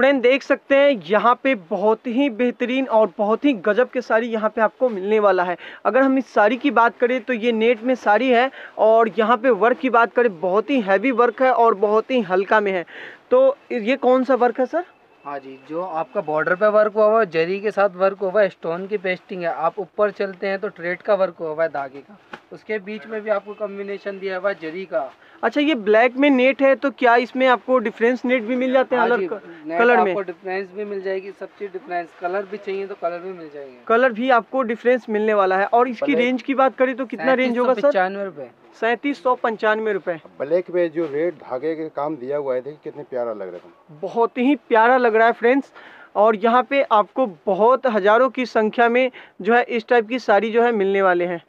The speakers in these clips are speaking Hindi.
फ्रेंड देख सकते हैं यहाँ पे बहुत ही बेहतरीन और बहुत ही गजब के साड़ी यहाँ पे आपको मिलने वाला है। अगर हम इस साड़ी की बात करें तो ये नेट में साड़ी है और यहाँ पे वर्क की बात करें बहुत ही हैवी वर्क है और बहुत ही हल्का में है। तो ये कौन सा वर्क है सर हाँ जी जो आपका बॉर्डर पे वर्क हुआ हुआ है जरी के साथ वर्क हुआ हुआ है स्टोन की पेस्टिंग है। आप ऊपर चलते हैं तो ट्रेड का वर्क हुआ हुआ है धागे का। उसके बीच में भी आपको कॉम्बिनेशन दिया हुआ है जरी का। अच्छा ये ब्लैक में नेट है तो क्या इसमें आपको डिफरेंस नेट भी मिल जाते हैं हाँ अलग कलर में। डिफरेंस भी मिल जाएगी सब चीज़ डिफरेंस कलर भी चाहिए तो कलर भी मिल जाएँगे। कलर भी आपको डिफरेंस मिलने वाला है। और इसकी रेंज की बात करें तो कितना रेंज होगा सर पचानवे रुपए। सैंतीस सौ पंचानवे रुपए। ब्लैक में जो रेड धागे के काम दिया हुआ है देखिए कितने प्यारा लग रहा है। बहुत ही प्यारा लग रहा है फ्रेंड्स और यहाँ पे आपको बहुत हज़ारों की संख्या में जो है इस टाइप की साड़ी जो है मिलने वाले हैं।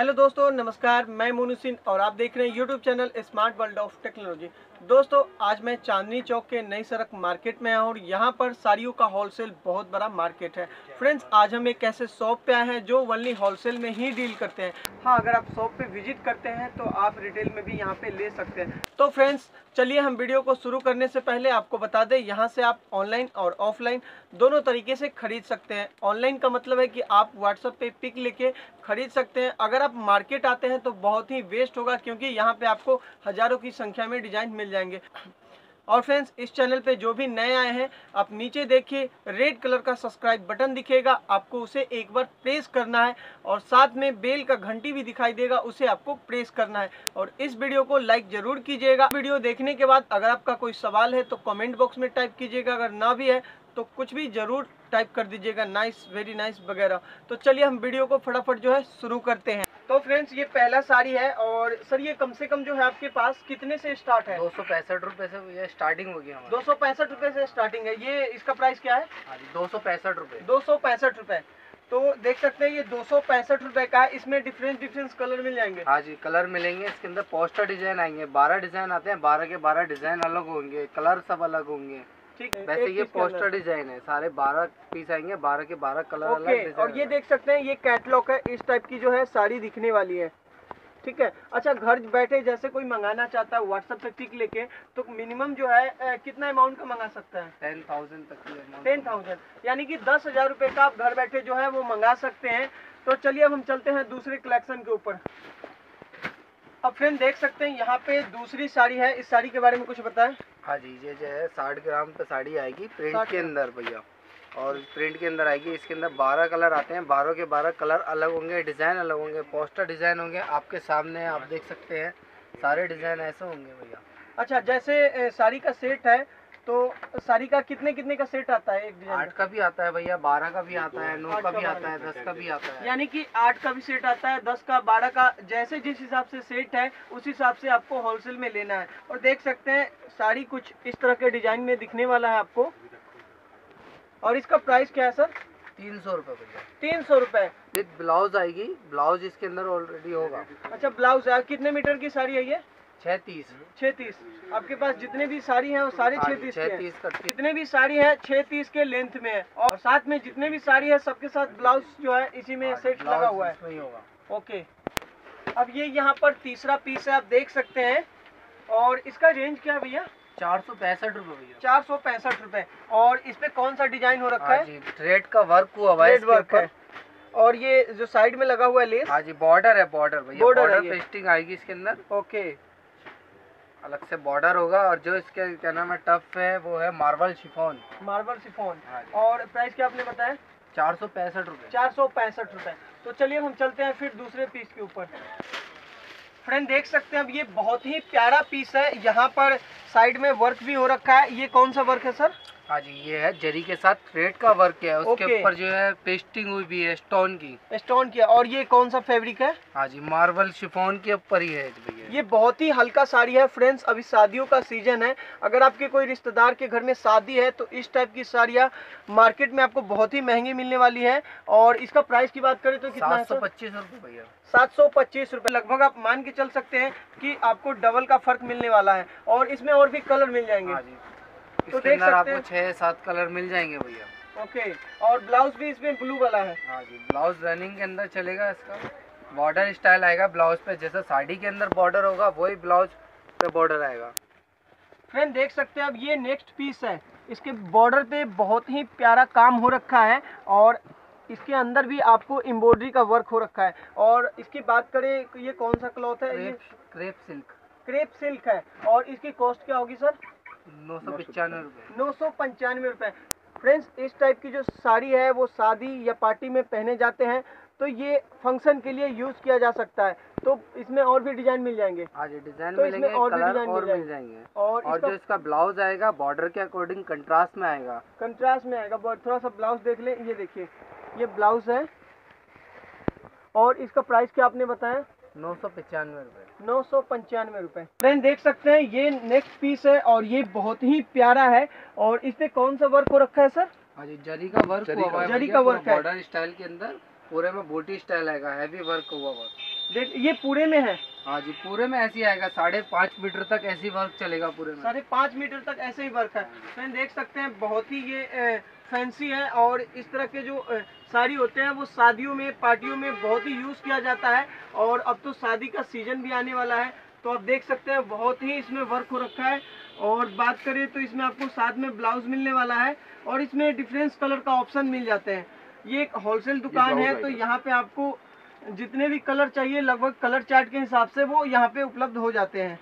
हेलो दोस्तों, नमस्कार, मैं मोनू सिंह और आप देख रहे हैं YouTube channel smart world of technology दोस्तों, आज मैं चांदनी चौक के नई सड़क मार्केट में आया और यहाँ पर साड़ियों का होलसेल बहुत बड़ा मार्केट है। फ्रेंड्स आज हम एक ऐसे शॉप पे आए हैं जो वनली होलसेल में ही डील करते हैं। हाँ अगर आप शॉप पे विज़िट करते हैं तो आप रिटेल में भी यहाँ पे ले सकते हैं। तो फ्रेंड्स चलिए हम वीडियो को शुरू करने से पहले आपको बता दें, यहाँ से आप ऑनलाइन और ऑफलाइन दोनों तरीके से खरीद सकते हैं। ऑनलाइन का मतलब है कि आप व्हाट्सएप पे पिक लेके खरीद सकते हैं। अगर आप मार्केट आते हैं तो बहुत ही वेस्ट होगा, क्योंकि यहाँ पे आपको हज़ारों की संख्या में डिज़ाइन मिल जाएँगे। और फ्रेंड्स इस चैनल पे जो भी नए आए हैं, आप नीचे देखिए रेड कलर का सब्सक्राइब बटन दिखेगा, आपको उसे एक बार प्रेस करना है और साथ में बेल का घंटी भी दिखाई देगा, उसे आपको प्रेस करना है। और इस वीडियो को लाइक ज़रूर कीजिएगा। वीडियो देखने के बाद अगर आपका कोई सवाल है तो कमेंट बॉक्स में टाइप कीजिएगा। अगर ना भी है तो कुछ भी ज़रूर टाइप कर दीजिएगा। नाइस वेरी नाइस वगैरह। तो चलिए, हम वीडियो को फटाफट जो है, शुरू करते हैं। तो फ्रेंड्स ये पहला साड़ी है और सर ये कम से कम जो है आपके पास कितने से स्टार्ट है? दो सौ पैंसठ रुपए से ये स्टार्टिंग होगी हमारी। दो सौ पैंसठ रुपए से स्टार्टिंग है। ये इसका प्राइस क्या है? हाँ दो सौ पैंसठ रुपए। दो सौ पैंसठ रुपए। तो देख सकते हैं ये दो सौ पैंसठ रुपए का है इसमें डिफरेंस डिफरेंस कलर मिल जाएँगे। हाँ जी कलर मिलेंगे। इसके अंदर पोस्टर डिज़ाइन आएँगे। बारह डिज़ाइन आते हैं। बारह के बारह डिज़ाइन अलग होंगे। कलर सब अलग होंगे। ठीक वैसे ये। पोस्टर डिज़ाइन है सारे बारह पीस आएँगे बारह के बारह कलर ओके और ये देख सकते हैं ये कैटलॉग है इस टाइप की जो है साड़ी दिखने वाली है। ठीक है अच्छा घर बैठे जैसे कोई मंगाना चाहता है व्हाट्सएप पे पिक लेके तो मिनिमम जो है कितना अमाउंट का मंगा सकता है? टेन थाउज़ेंड तक टेन थाउज़ेंड यानी कि दस हज़ार रुपए का आप घर बैठे जो है वो मंगा सकते हैं। तो चलिए अब हम चलते हैं दूसरे कलेक्शन के ऊपर। अब फ्रेंड देख सकते हैं यहाँ पे दूसरी साड़ी है इस साड़ी के बारे में कुछ बताएँ। हाँ जी ये जो है साठ ग्राम पे साड़ी आएगी प्रिंट के अंदर भैया। और प्रिंट के अंदर आएगी इसके अंदर बारह कलर आते हैं बारह के बारह कलर अलग होंगे डिज़ाइन अलग होंगे पोस्टर डिज़ाइन होंगे आपके सामने आप देख सकते हैं सारे डिज़ाइन ऐसे होंगे भैया। अच्छा जैसे साड़ी का सेट है तो साड़ी का कितने कितने का सेट आता है एक डिज़ाइन आठ का? भी आता है भैया बारह का भी आता है नौ का भी आता है दस का भी आता है। यानी कि आठ का भी सेट आता है दस का बारह का जैसे जिस हिसाब से सेट है उस हिसाब से आपको होलसेल में लेना है। और देख सकते हैं साड़ी कुछ इस तरह के डिज़ाइन में दिखने वाला है आपको। और इसका प्राइस क्या है सर तीन सौ रुपये भैया। तीन सौ रुपए। विद ब्लाउज आएगी ब्लाउज इसके अंदर ऑलरेडी होगा। अच्छा ब्लाउज है कितने मीटर की साड़ी है ये? छः तीस छः तीस आपके पास जितने भी साड़ी हैं वो सारे हाँ छः जी, तीस छः के हैं। तीस का जितने भी साड़ी है छः तीस के लेंथ में है। और साथ में जितने भी साड़ी है सबके साथ ब्लाउज जो है इसी में सेट लगा हुआ है। होगा। ओके। अब ये यहाँ पर तीसरा पीस है आप देख सकते हैं। और इसका रेंज क्या है भैया? चार सौ पैंसठ रुपये भैया। चार सौ पैंसठ रुपए। और इस पे कौन सा डिज़ाइन हो रखा हाँ है? थ्रेड का वर्क हुआ हुआ है वर्क है। और ये जो साइड में लगा हुआ है लेस हाँ जी बॉर्डर है बॉर्डर भैया। है बॉर्डर। पेस्टिंग आएगी इसके अंदर। ओके। अलग से बॉर्डर होगा और जो इसके क्या नाम है टफ है वो है मार्बल शिफोन। मार्बल सिफोन हाँ और प्राइस क्या आपने बताया? चार सौ पैंसठ रुपये चार सौ पैंसठ रुपए। तो चलिए हम चलते हैं फिर दूसरे पीस के ऊपर। फ्रेंड देख सकते हैं अब ये बहुत ही प्यारा पीस है। यहाँ पर साइड में वर्क भी हो रखा है। ये कौन सा वर्क है सर हाँ जी ये है जरी के साथ थ्रेड का वर्क है। उसके. ऊपर जो है पेस्टिंग हुई भी है स्टोन की। स्टोन की और ये कौन सा फैब्रिक है? हाँ जी मार्बल शिफोन के ऊपर ही है। भैया ये बहुत ही हल्का साड़ी है फ्रेंड्स अभी शादियों का सीज़न है। अगर आपके कोई रिश्तेदार के घर में शादी है तो इस टाइप की साड़ियाँ मार्केट में आपको बहुत ही महँगी मिलने वाली है। और इसका प्राइस की बात करें तो कितना सात सौ पच्चीस रुपये भैया। सात सौ पच्चीस रुपये लगभग आप मान के चल सकते हैं कि आपको डबल का फ़र्क मिलने वाला है। और इसमें और भी कलर मिल जाएँगे। हाँ तो देख सकते आपको छः सात कलर मिल जाएँगे भैया। ओके। और ब्लाउज भी इसमें ब्लू वाला है। हाँ जी ब्लाउज रनिंग के अंदर चलेगा इसका। बॉर्डर स्टाइल आएगा ब्लाउज पे जैसा साड़ी के अंदर बॉर्डर होगा वही ब्लाउज पे बॉर्डर आएगा। फ्रेंड देख सकते हैं अब ये नेक्स्ट पीस है। इसके बॉर्डर पे बहुत ही प्यारा काम हो रखा है और इसके अंदर भी आपको एम्ब्रॉयडरी का वर्क हो रखा है। और इसकी बात करें ये कौन सा क्लॉथ है? ये crepe crepe silk crepe silk है। और इसकी कॉस्ट क्या होगी सर नौ सौ पचानवे रुपये नौ सौ पंचानवे रुपये फ्रेंड्स इस टाइप की जो साड़ी है वो शादी या पार्टी में पहने जाते हैं। तो ये फ़ंक्शन के लिए यूज़ किया जा सकता है। तो इसमें और भी डिज़ाइन मिल जाएँगे। हाँ डिज़ाइन तो मिलेंगे और भी डिज़ाइन और मिल जाएँगे। और और इसका जो इसका ब्लाउज आएगा बॉर्डर के अकॉर्डिंग कंट्रास्ट में आएगा। कंट्रास्ट में आएगा थोड़ा सा ब्लाउज देख ले। ये देखिए ये ब्लाउज है। और इसका प्राइस क्या आपने बताया? नौ सौ पचानवे रुपये नौ सौ पंचानवे रुपये फ्रेंड देख सकते हैं ये नेक्स्ट पीस है और ये बहुत ही प्यारा है। और इस पे कौन सा वर्क हो रखा है सर हाँ जरी का वर्क जरी का- हुआ है जरी भैया, का पूरा वर्क है। बॉर्डर स्टाइल के अंदर। पूरे में बोटी स्टाइल आएगा हैवी वर्क हुआ हुआ देख ये पूरे में है? हाँ जी पूरे में ऐसे ही आएगा साढ़े पाँच मीटर तक ऐसी वर्क चलेगा पूरे में। साढ़े पाँच मीटर तक ऐसे ही वर्क है। फ्रेंड देख सकते हैं बहुत ही ये फैंसी है और इस तरह के जो साड़ी होते हैं वो शादियों में पार्टियों में बहुत ही यूज़ किया जाता है और अब तो शादी का सीज़न भी आने वाला है। तो आप देख सकते हैं बहुत ही इसमें वर्क हो रखा है और बात करें तो इसमें आपको साथ में ब्लाउज मिलने वाला है और इसमें डिफरेंस कलर का ऑप्शन मिल जाते हैं। ये एक होलसेल दुकान है तो यहाँ पे आपको जितने भी कलर चाहिए लगभग कलर चार्ट के हिसाब से वो यहाँ पे उपलब्ध हो जाते हैं।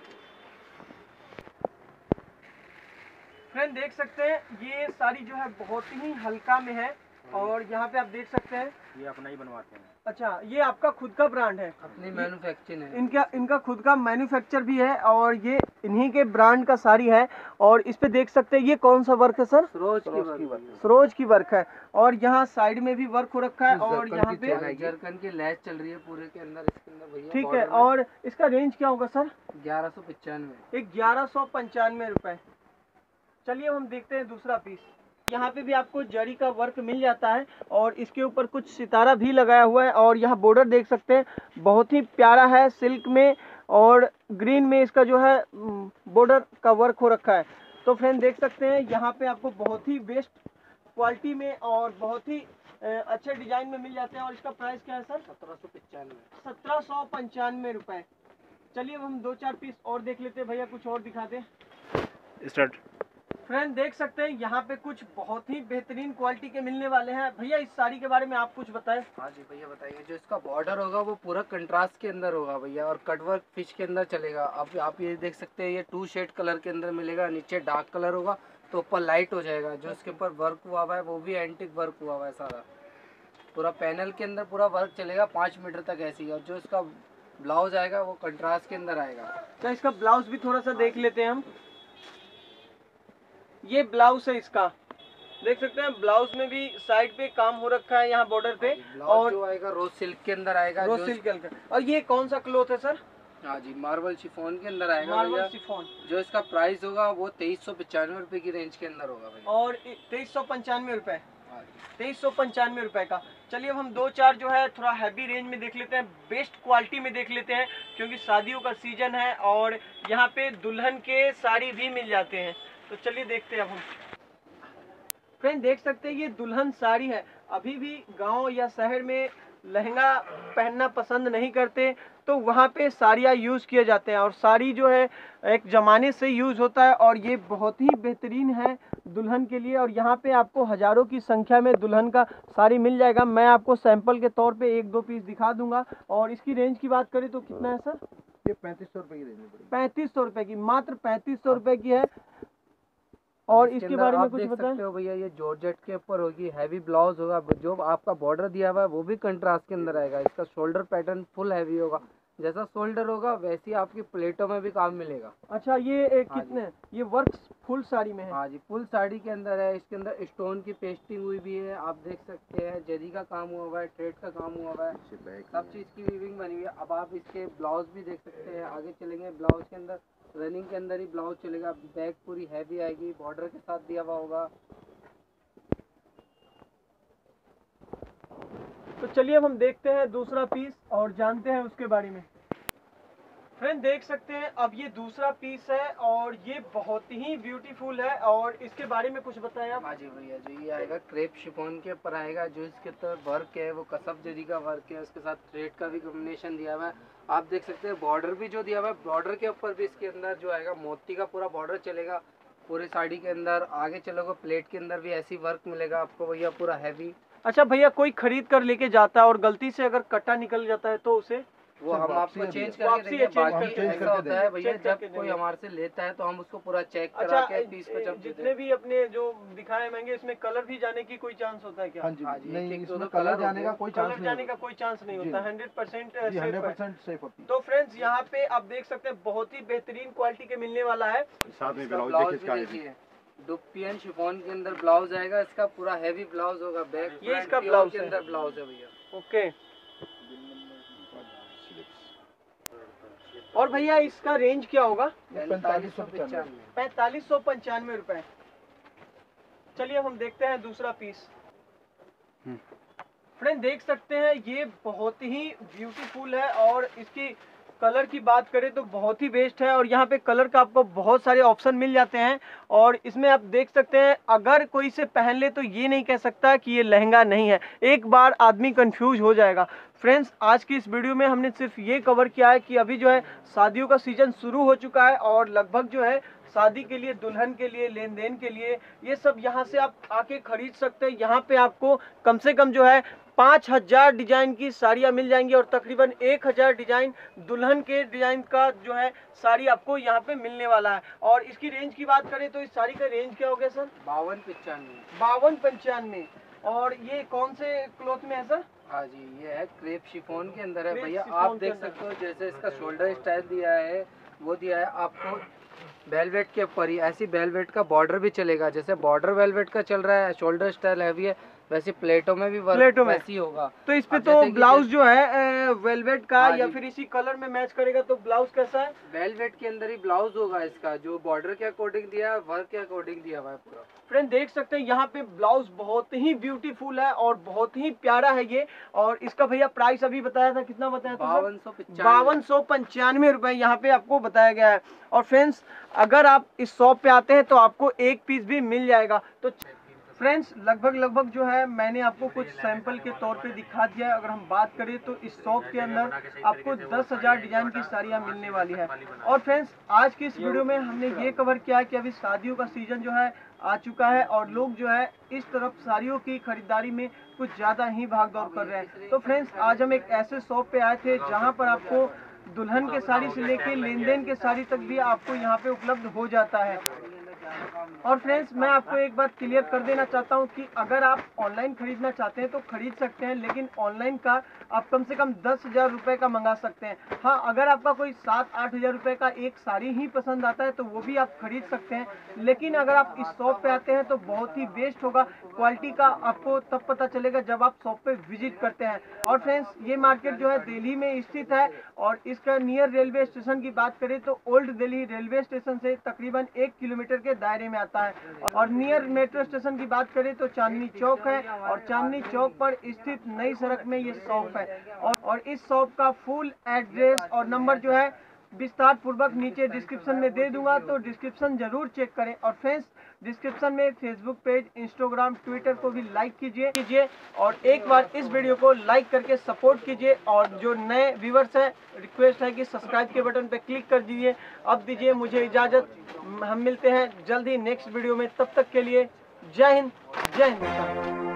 फ्रेंड देख सकते हैं ये साड़ी जो है बहुत ही हल्का में है। और यहाँ पे आप देख सकते हैं। ये अपना ही बनवाते हैं। अच्छा ये आपका खुद का ब्रांड है। अपनी मैन्युफैक्चरिंग है। इनका इनका खुद का मैन्युफैक्चर भी है और ये इन्हीं के ब्रांड का साड़ी है। और इस पे देख सकते हैं ये कौन सा वर्क है सर? सरोज की वर्क। सरोज की वर्क है। और यहाँ साइड में भी वर्क हो रखा है और यहाँ पे जरकन की लैस चल रही है पूरे के अंदर इसके अंदर ठीक है और इसका रेंज क्या होगा सर? ग्यारह सौ पचानवे। एक ग्यारह सौ पंचानवे रुपए। चलिए हम देखते हैं दूसरा पीस यहाँ पे भी आपको जरी का वर्क मिल जाता है और इसके ऊपर कुछ सितारा भी लगाया हुआ है और यहाँ बॉर्डर देख सकते हैं बहुत ही प्यारा है सिल्क में और ग्रीन में इसका जो है बॉर्डर का वर्क हो रखा है। तो फ्रेंड देख सकते हैं यहाँ पे आपको बहुत ही बेस्ट क्वालिटी में और बहुत ही अच्छे डिज़ाइन में मिल जाते हैं। और इसका प्राइस क्या है सर सत्रह सौ पचानवे। सत्रह सौ पंचानवे रुपए। चलिए अब हम दो चार पीस और देख लेते हैं। भैया कुछ और दिखा दें। स्टार्ट फ्रेंड देख सकते हैं यहाँ पे कुछ बहुत ही बेहतरीन क्वालिटी के मिलने वाले हैं। भैया इस साड़ी के बारे में आप कुछ बताएँ। हाँ जी भैया बताइए। जो इसका बॉर्डर होगा वो पूरा कंट्रास्ट के अंदर होगा भैया और कटवर्क फ़िश के अंदर चलेगा। अब आप ये देख सकते हैं ये टू शेड कलर के अंदर मिलेगा नीचे डार्क कलर होगा तो ऊपर लाइट हो जाएगा। जो इसके ऊपर वर्क हुआ हुआ है वो भी एंटिक वर्क हुआ हुआ है सारा। पूरा पैनल के अंदर पूरा वर्क चलेगा पाँच मीटर तक ऐसी और जो इसका ब्लाउज आएगा वो कंट्रास्ट के अंदर आएगा। तो इसका ब्लाउज भी थोड़ा सा देख लेते हैं हम? ये ब्लाउज है इसका। देख सकते हैं ब्लाउज में भी साइड पे काम हो रखा है यहाँ बॉर्डर पे। और जो आएगा रोज सिल्क के अंदर आएगा रोज सिल्क के अंदर। और ये कौन सा क्लोथ है सर हाँ जी मार्बल शिफॉन के अंदर आएगा मार्बल सिफोन जो इसका प्राइस होगा वो तेईस सौ पचानवे रूपए की रेंज के अंदर होगा और तेईस सौ पंचानवे रुपए। हाँ तेईस सौ पंचानवे रुपए का। चलिए अब हम दो चार जो है थोड़ा हैवी रेंज में देख लेते हैं बेस्ट क्वालिटी में देख लेते हैं क्योंकि शादियों का सीज़न है और यहाँ पे दुल्हन के साड़ी भी मिल जाते हैं। तो चलिए देखते हैं अब हम। फ्रेंड देख सकते हैं ये दुल्हन साड़ी है। अभी भी गाँव या शहर में लहंगा पहनना पसंद नहीं करते तो वहाँ पे साड़ियाँ यूज़ किए जाते हैं। और साड़ी जो है एक ज़माने से यूज़ होता है और ये बहुत ही बेहतरीन है दुल्हन के लिए। और यहाँ पे आपको हज़ारों की संख्या में दुल्हन का साड़ी मिल जाएगा। मैं आपको सैंपल के तौर पे एक दो पीस दिखा दूँगा। और इसकी रेंज की बात करें तो कितना है सर? ये पैंतीस सौ रुपए की रेंज पैंतीस सौ रुपये की मात्र पैंतीस सौ रुपये की है। और इसके बारे में कुछ देख बताएँ? सकते हो भैया ये जॉर्जेट के ऊपर होगी हैवी ब्लाउज होगा जो आपका बॉर्डर दिया हुआ है वो भी कंट्रास्ट के अंदर आएगा। इसका शोल्डर पैटर्न फुल हैवी होगा। जैसा शोल्डर होगा वैसी आपकी प्लेटों में भी काम मिलेगा। अच्छा ये एक हाँ कितने ये वर्क फुल साड़ी में है। हाँ जी फुल साड़ी के अंदर है। इसके अंदर स्टोन की पेस्टिंग हुई भी है आप देख सकते हैं। जरी का काम हुआ हुआ है ट्रेड का काम हुआ हुआ है। सब चीज़ की वीविंग बनी हुई है। अब आप इसके ब्लाउज भी देख सकते हैं। आगे चलेंगे ब्लाउज के अंदर। रनिंग के अंदर ही ब्लाउज चलेगा, बैग पूरी हैवी आएगी बॉर्डर के साथ दिया हुआ होगा। तो चलिए अब हम देखते हैं दूसरा पीस और जानते हैं उसके बारे में। फ्रेंड देख सकते हैं अब ये दूसरा पीस है और ये बहुत ही ब्यूटीफुल है और इसके बारे में कुछ बताएँ आप? हाँ जी भैया जो ये आएगा क्रेप शिफोन के ऊपर आएगा जो इसके ऊपर वर्क है वो कसब जरी का वर्क है उसके साथ थ्रेड का भी कॉम्बिनेशन दिया हुआ है। आप देख सकते हैं बॉर्डर भी जो दिया हुआ है बॉर्डर के ऊपर भी इसके अंदर जो आएगा मोती का पूरा बॉर्डर चलेगा पूरे साड़ी के अंदर आगे चलोगे प्लेट के अंदर भी ऐसी वर्क मिलेगा आपको भैया पूरा हैवी अच्छा भैया कोई खरीद कर लेके जाता है और गलती से अगर कट्टा निकल जाता है तो उसे? वो हम आपको चेंज। करके देंगे बाकी ऐसा होता है भैया जब कोई हमारे से लेता है तो हम उसको पूरा चेक अच्छा करा के पीस पे जब जितने भी अपने जो दिखाए महँगे इसमें कलर भी जाने की कोई चांस होता है क्या? हाँ जी हाँ नहीं एक- एक इसमें कलर जाने का कोई चांस जाने का कोई चांस नहीं होता hundred percent hundred percent safe होती तो फ्रेंड्स यहाँ पे आप देख सकते हैं बहुत ही बेहतरीन क्वालिटी के मिलने वाला है। साथ में इसका ब्लाउज ब्लाउज देखिए भी इसका देखिए। डुपियन शिफॉन के अंदर ब्लाउज आएगा इसका पूरा हैवी ब्लाउज होगा बैक ये इसका ब्लाउज के अंदर ब्लाउज है भैया। ओके और भैया इसका रेंज क्या होगा? पैतालीस सौ पंचानवे। पैतालीस सौ पंचानवे रुपए। चलिए अब हम देखते हैं दूसरा पीस हम्म। फ्रेंड देख सकते हैं ये बहुत ही ब्यूटीफुल है और इसकी कलर की बात करें तो बहुत ही बेस्ट है और यहाँ पे कलर का आपको बहुत सारे ऑप्शन मिल जाते हैं और इसमें आप देख सकते हैं, अगर कोई इसे पहन ले तो ये नहीं कह सकता कि ये लहंगा नहीं है। एक बार आदमी कंफ्यूज हो जाएगा। फ्रेंड्स आज की इस वीडियो में हमने सिर्फ़ ये कवर किया है कि अभी जो है शादियों का सीज़न शुरू हो चुका है और लगभग जो है शादी के लिए, दुल्हन के लिए लेन देन के लिए, ये सब यहाँ से आप आके खरीद सकते हैं। यहाँ पे आपको कम से कम जो है पाँच हज़ार डिज़ाइन की साड़ियाँ मिल जाएँगी और तकरीबन एक हज़ार डिज़ाइन दुल्हन के डिज़ाइन का जो है साड़ी आपको यहाँ पे मिलने वाला है। और इसकी रेंज की बात करें तो इस साड़ी का रेंज क्या हो गया सर? बावन पंचानवे। बावन पंचानवे। और ये कौन से क्लॉथ में है सर? हाँ जी ये है क्रेप शिफोन के अंदर है भैया। आप देख सकते हो जैसे इसका शोल्डर स्टाइल दिया है वो दिया है। आपको वेलवेट के ऊपर ही ऐसी वेलवेट का बॉर्डर भी चलेगा। जैसे बॉर्डर वेलवेट का चल रहा है शोल्डर स्टाइल हैवी है वैसे प्लेटों में भी वर्क प्लेटों में। वैसी होगा। तो इस पे तो ब्लाउज जो है वेलवेट का हाँ या फिर इसी कलर में मैच करेगा तो ब्लाउज कैसा है? वेलवेट के अंदर ही ब्लाउज होगा इसका जो बॉर्डर के अकॉर्डिंग दिया है वर्क के अकॉर्डिंग दिया हुआ है पूरा। फ्रेंड देख सकते हैं यहाँ पे ब्लाउज बहुत ही ब्यूटीफुल है और बहुत ही प्यारा है ये। और इसका भैया प्राइस अभी बताया था कितना बताया था बावन सौ बावन सौ पंचानवे रुपए यहाँ पे आपको बताया गया है। और फ्रेंड्स अगर आप इस शॉप पे आते हैं तो आपको एक पीस भी मिल जाएगा। तो फ्रेंड्स लगभग लगभग जो है, मैंने आपको कुछ सैंपल के तौर पे दिखा दिया है। अगर हम बात करें तो इस शॉप के अंदर आपको दस हज़ार डिज़ाइन की साड़ियाँ मिलने वाली है। और फ्रेंड्स आज की इस वीडियो में हमने ये कवर किया कि अभी शादियों का सीज़न जो है, आ चुका है और लोग जो है, इस तरफ़ साड़ियों की खरीदारी में कुछ ज़्यादा ही भाग दौड़ कर रहे हैं। तो फ्रेंड्स आज हम एक ऐसे शॉप पे आए थे जहाँ पर आपको दुल्हन के साड़ी से लेके लेन देन के साड़ी तक भी आपको यहाँ पे उपलब्ध हो जाता है। और फ्रेंड्स मैं आपको एक बात क्लियर कर देना चाहता हूँ कि अगर आप ऑनलाइन खरीदना चाहते हैं तो खरीद सकते हैं, लेकिन ऑनलाइन का आप कम से कम दस हज़ार रुपये का मंगा सकते हैं। हाँ अगर आपका कोई सात, आठ हज़ार रुपये का एक साड़ी ही पसंद आता है तो वो भी आप खरीद सकते हैं। लेकिन अगर आप इस शॉप पे आते हैं तो बहुत ही बेस्ट होगा। क्वालिटी का आपको तब पता चलेगा जब आप शॉप पे विज़िट करते हैं। और फ्रेंड्स ये मार्केट जो है दिल्ली में स्थित है और इसका नियर रेलवे स्टेशन की बात करें तो ओल्ड दिल्ली रेलवे स्टेशन से तकरीबन एक किलोमीटर के दायरे में आता है। और नियर मेट्रो स्टेशन की बात करें तो चांदनी चौक है और चांदनी चौक पर स्थित नई सड़क में ये शॉप है। और, इस शॉप का फुल एड्रेस और नंबर जो है विस्तार पूर्वक नीचे डिस्क्रिप्शन में दे दूँगा तो डिस्क्रिप्शन ज़रूर चेक करें। और फ्रेंड्स डिस्क्रिप्शन में फेसबुक पेज इंस्टाग्राम ट्विटर को भी लाइक कीजिए कीजिए और एक बार इस वीडियो को लाइक करके सपोर्ट कीजिए और जो नए व्यूवर्स हैं रिक्वेस्ट है कि सब्सक्राइब के बटन पर क्लिक कर दीजिए। अब दीजिए मुझे इजाज़त। हम मिलते हैं जल्द ही नेक्स्ट वीडियो में। तब तक के लिए जय हिंद, जय हिंदुस्तान